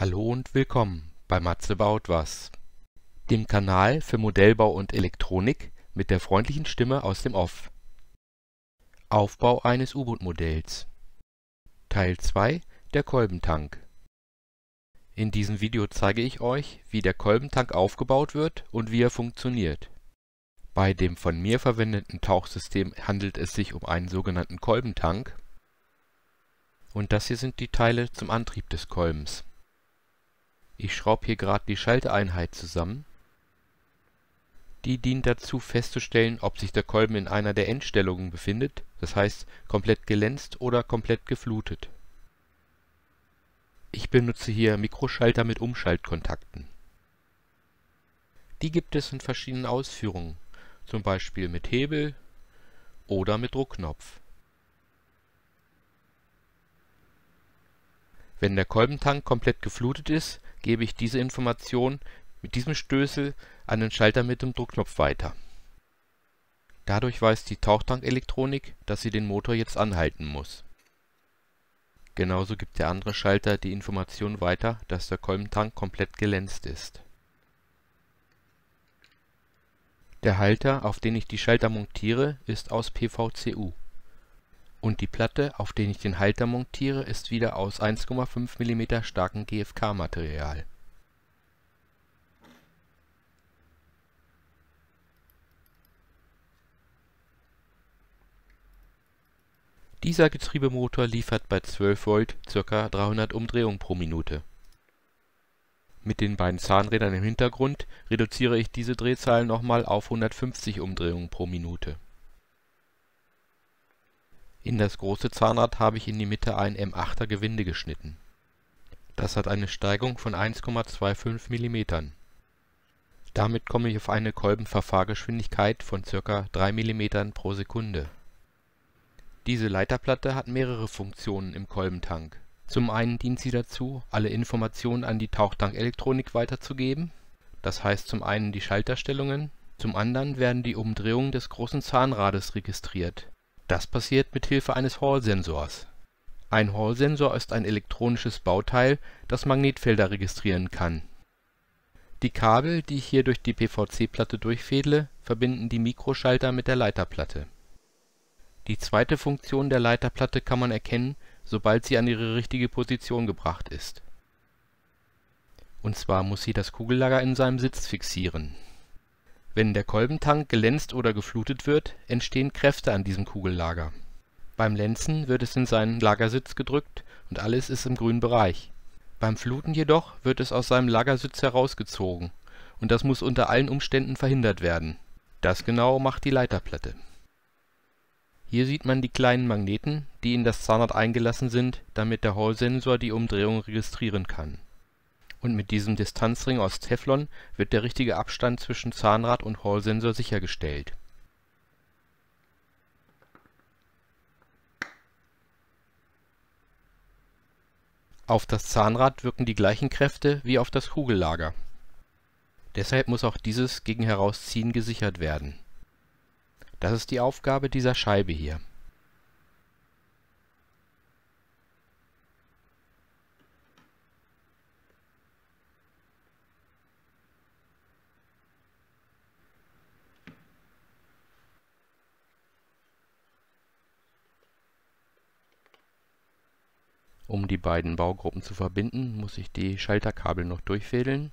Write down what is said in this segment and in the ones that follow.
Hallo und willkommen bei Matze baut was, dem Kanal für Modellbau und Elektronik mit der freundlichen Stimme aus dem Off. Aufbau eines U-Boot-Modells Teil 2 Der Kolbentank In diesem Video zeige ich euch, wie der Kolbentank aufgebaut wird und wie er funktioniert. Bei dem von mir verwendeten Tauchsystem handelt es sich um einen sogenannten Kolbentank und das hier sind die Teile zum Antrieb des Kolbens. Ich schraube hier gerade die Schalteinheit zusammen. Die dient dazu festzustellen, ob sich der Kolben in einer der Endstellungen befindet, das heißt komplett gelänzt oder komplett geflutet. Ich benutze hier Mikroschalter mit Umschaltkontakten. Die gibt es in verschiedenen Ausführungen, zum Beispiel mit Hebel oder mit Druckknopf. Wenn der Kolbentank komplett geflutet ist, gebe ich diese Information mit diesem Stößel an den Schalter mit dem Druckknopf weiter. Dadurch weiß die Tauchtankelektronik, dass sie den Motor jetzt anhalten muss. Genauso gibt der andere Schalter die Information weiter, dass der Kolbentank komplett gelänzt ist. Der Halter, auf den ich die Schalter montiere, ist aus PVCU und die Platte, auf den ich den Halter montiere, ist wieder aus 1,5 mm starkem GFK-Material. Dieser Getriebemotor liefert bei 12 Volt ca. 300 Umdrehungen pro Minute. Mit den beiden Zahnrädern im Hintergrund reduziere ich diese Drehzahl nochmal auf 150 Umdrehungen pro Minute in das große Zahnrad habe ich in die Mitte ein M8er Gewinde geschnitten. Das hat eine Steigung von 1,25 mm. Damit komme ich auf eine Kolbenverfahrgeschwindigkeit von ca. 3 mm pro Sekunde. Diese Leiterplatte hat mehrere Funktionen im Kolbentank. Zum einen dient sie dazu, alle Informationen an die Tauchtankelektronik weiterzugeben, das heißt zum einen die Schalterstellungen, zum anderen werden die Umdrehungen des großen Zahnrades registriert das passiert mit Hilfe eines Hall-Sensors. Ein Hall-Sensor ist ein elektronisches Bauteil, das Magnetfelder registrieren kann. Die Kabel, die ich hier durch die PVC-Platte durchfädle, verbinden die Mikroschalter mit der Leiterplatte. Die zweite Funktion der Leiterplatte kann man erkennen, sobald sie an ihre richtige Position gebracht ist. Und zwar muss sie das Kugellager in seinem Sitz fixieren wenn der Kolbentank gelänzt oder geflutet wird, entstehen Kräfte an diesem Kugellager. Beim Länzen wird es in seinen Lagersitz gedrückt und alles ist im grünen Bereich. Beim Fluten jedoch wird es aus seinem Lagersitz herausgezogen und das muss unter allen Umständen verhindert werden. Das genau macht die Leiterplatte. Hier sieht man die kleinen Magneten, die in das Zahnrad eingelassen sind, damit der Hall-Sensor die Umdrehung registrieren kann und mit diesem Distanzring aus Teflon wird der richtige Abstand zwischen Zahnrad und Hall-Sensor sichergestellt. Auf das Zahnrad wirken die gleichen Kräfte wie auf das Kugellager. Deshalb muss auch dieses gegen Herausziehen gesichert werden. Das ist die Aufgabe dieser Scheibe hier Um die beiden Baugruppen zu verbinden, muss ich die Schalterkabel noch durchfädeln.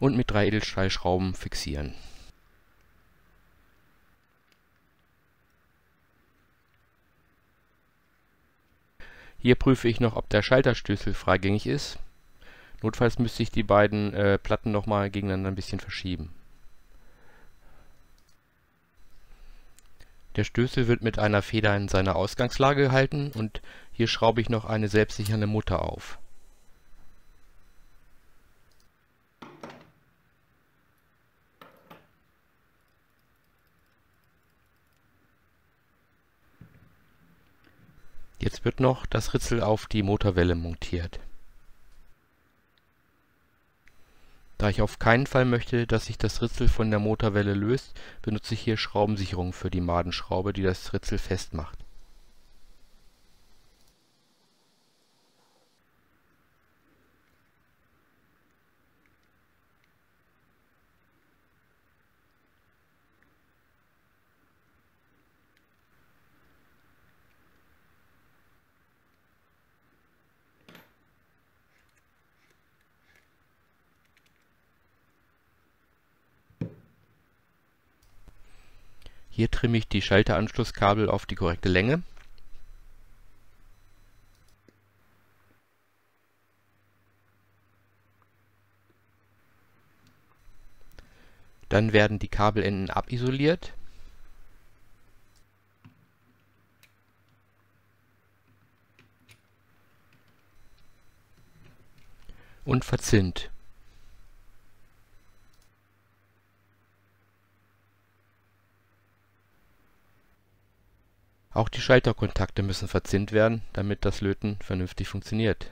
und mit drei Edelstahlschrauben fixieren. Hier prüfe ich noch, ob der Schalterstößel freigängig ist. Notfalls müsste ich die beiden äh, Platten nochmal gegeneinander ein bisschen verschieben. Der Stößel wird mit einer Feder in seiner Ausgangslage gehalten und hier schraube ich noch eine selbstsichernde Mutter auf. Jetzt wird noch das Ritzel auf die Motorwelle montiert Da ich auf keinen Fall möchte, dass sich das Ritzel von der Motorwelle löst, benutze ich hier Schraubensicherung für die Madenschraube, die das Ritzel festmacht Hier trimme ich die Schalteranschlusskabel auf die korrekte Länge. Dann werden die Kabelenden abisoliert. und verzinnt Auch die Schalterkontakte müssen verzinnt werden, damit das Löten vernünftig funktioniert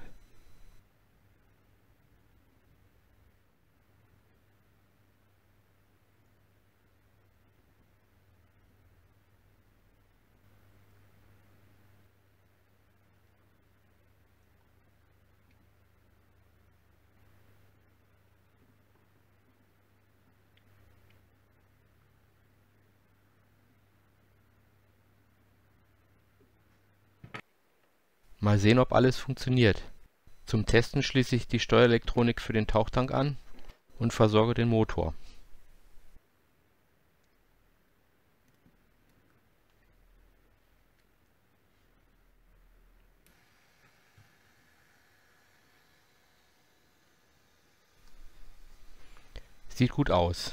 Mal sehen ob alles funktioniert. Zum Testen schließe ich die Steuerelektronik für den Tauchtank an und versorge den Motor. Sieht gut aus.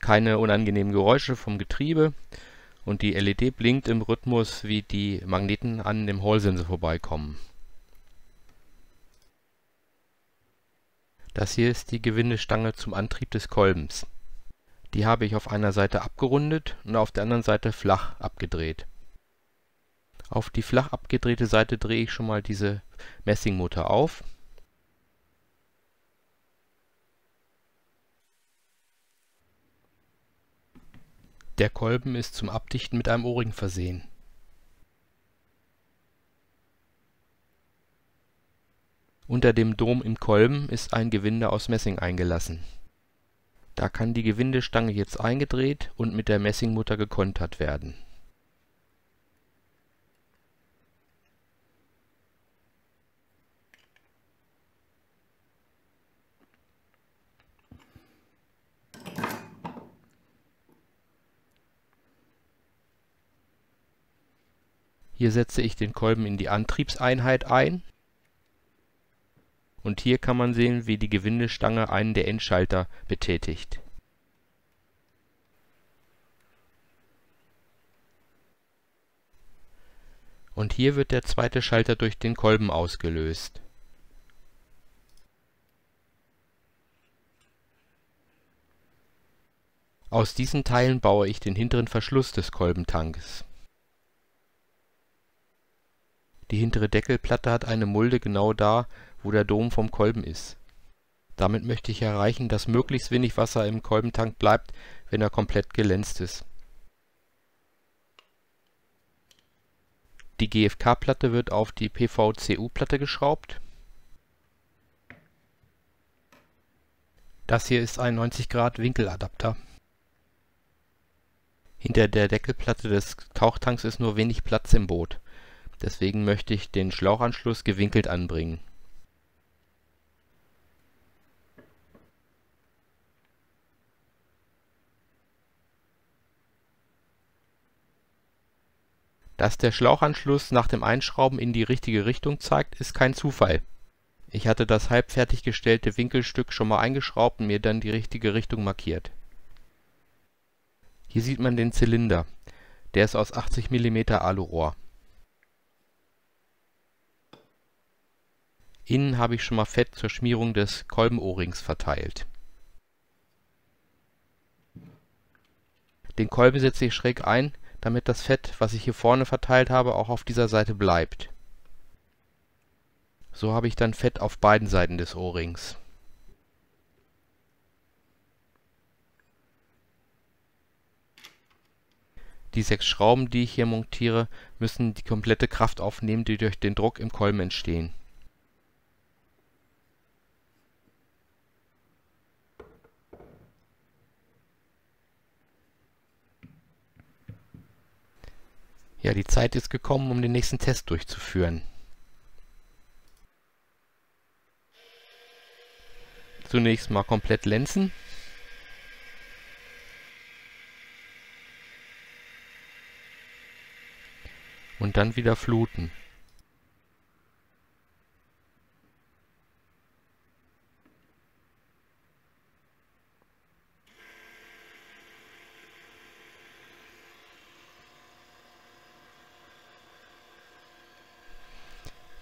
Keine unangenehmen Geräusche vom Getriebe und die LED blinkt im Rhythmus, wie die Magneten an dem Hall-Sensor vorbeikommen. Das hier ist die Gewindestange zum Antrieb des Kolbens. Die habe ich auf einer Seite abgerundet und auf der anderen Seite flach abgedreht. Auf die flach abgedrehte Seite drehe ich schon mal diese Messingmutter auf Der Kolben ist zum Abdichten mit einem O-Ring versehen. Unter dem Dom im Kolben ist ein Gewinde aus Messing eingelassen. Da kann die Gewindestange jetzt eingedreht und mit der Messingmutter gekontert werden Hier setze ich den Kolben in die Antriebseinheit ein und hier kann man sehen, wie die Gewindestange einen der Endschalter betätigt. Und hier wird der zweite Schalter durch den Kolben ausgelöst. Aus diesen Teilen baue ich den hinteren Verschluss des Kolbentanks die hintere Deckelplatte hat eine Mulde genau da, wo der Dom vom Kolben ist. Damit möchte ich erreichen, dass möglichst wenig Wasser im Kolbentank bleibt, wenn er komplett gelänzt ist. Die GFK-Platte wird auf die PVCU-Platte geschraubt. Das hier ist ein 90 Grad Winkeladapter. Hinter der Deckelplatte des Tauchtanks ist nur wenig Platz im Boot Deswegen möchte ich den Schlauchanschluss gewinkelt anbringen. Dass der Schlauchanschluss nach dem Einschrauben in die richtige Richtung zeigt, ist kein Zufall. Ich hatte das halb fertiggestellte Winkelstück schon mal eingeschraubt und mir dann die richtige Richtung markiert. Hier sieht man den Zylinder. Der ist aus 80 mm Alurohr Innen habe ich schon mal Fett zur Schmierung des Kolbenohrings verteilt. Den Kolben setze ich schräg ein, damit das Fett, was ich hier vorne verteilt habe, auch auf dieser Seite bleibt. So habe ich dann Fett auf beiden Seiten des Ohrings. Die sechs Schrauben, die ich hier montiere, müssen die komplette Kraft aufnehmen, die durch den Druck im Kolben entstehen. Ja, die Zeit ist gekommen, um den nächsten Test durchzuführen. Zunächst mal komplett lenzen. Und dann wieder fluten.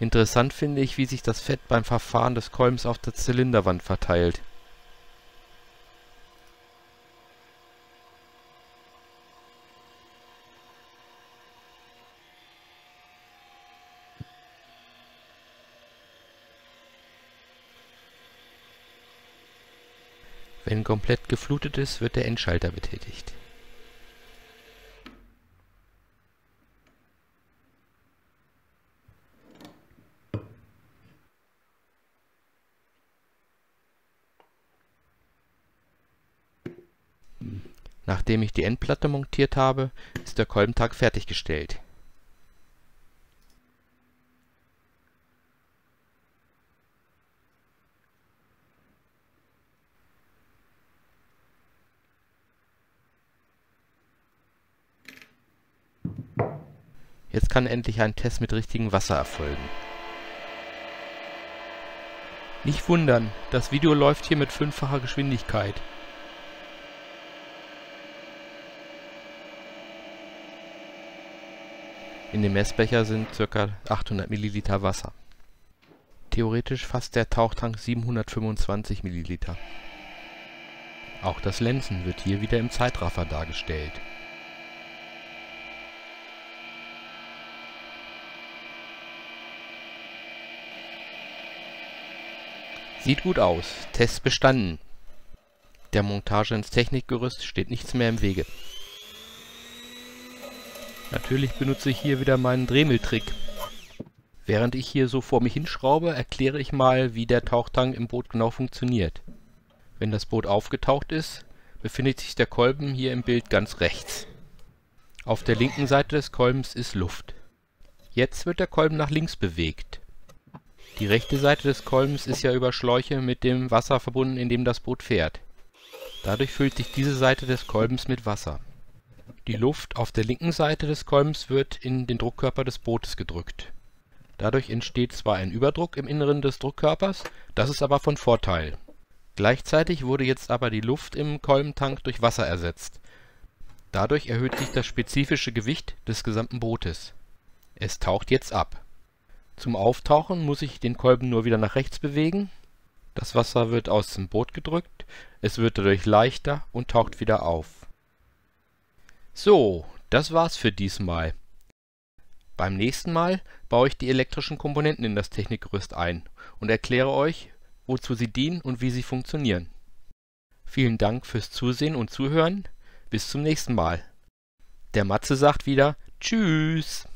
Interessant finde ich, wie sich das Fett beim Verfahren des Kolbens auf der Zylinderwand verteilt. Wenn komplett geflutet ist, wird der Endschalter betätigt Nachdem ich die Endplatte montiert habe, ist der Kolbentag fertiggestellt. Jetzt kann endlich ein Test mit richtigem Wasser erfolgen. Nicht wundern, das Video läuft hier mit fünffacher Geschwindigkeit. In dem Messbecher sind ca. 800 ml Wasser. Theoretisch fasst der Tauchtank 725 ml. Auch das Lenzen wird hier wieder im Zeitraffer dargestellt. Sieht gut aus. Test bestanden. Der Montage ins Technikgerüst steht nichts mehr im Wege. Natürlich benutze ich hier wieder meinen Dremel-Trick. Während ich hier so vor mich hinschraube, erkläre ich mal, wie der Tauchtank im Boot genau funktioniert. Wenn das Boot aufgetaucht ist, befindet sich der Kolben hier im Bild ganz rechts. Auf der linken Seite des Kolbens ist Luft. Jetzt wird der Kolben nach links bewegt. Die rechte Seite des Kolbens ist ja über Schläuche mit dem Wasser verbunden, in dem das Boot fährt. Dadurch füllt sich diese Seite des Kolbens mit Wasser die Luft auf der linken Seite des Kolbens wird in den Druckkörper des Bootes gedrückt. Dadurch entsteht zwar ein Überdruck im Inneren des Druckkörpers, das ist aber von Vorteil. Gleichzeitig wurde jetzt aber die Luft im Kolbentank durch Wasser ersetzt. Dadurch erhöht sich das spezifische Gewicht des gesamten Bootes. Es taucht jetzt ab. Zum Auftauchen muss ich den Kolben nur wieder nach rechts bewegen. Das Wasser wird aus dem Boot gedrückt, es wird dadurch leichter und taucht wieder auf so, das war's für diesmal. Beim nächsten Mal baue ich die elektrischen Komponenten in das Technikgerüst ein und erkläre euch, wozu sie dienen und wie sie funktionieren. Vielen Dank fürs Zusehen und Zuhören. Bis zum nächsten Mal. Der Matze sagt wieder Tschüss.